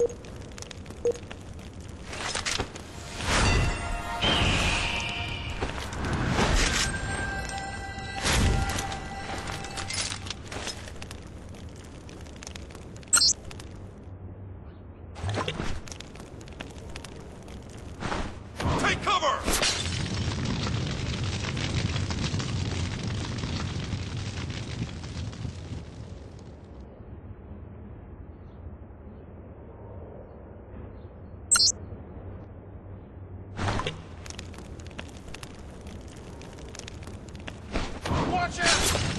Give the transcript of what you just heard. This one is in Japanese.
you Watch out!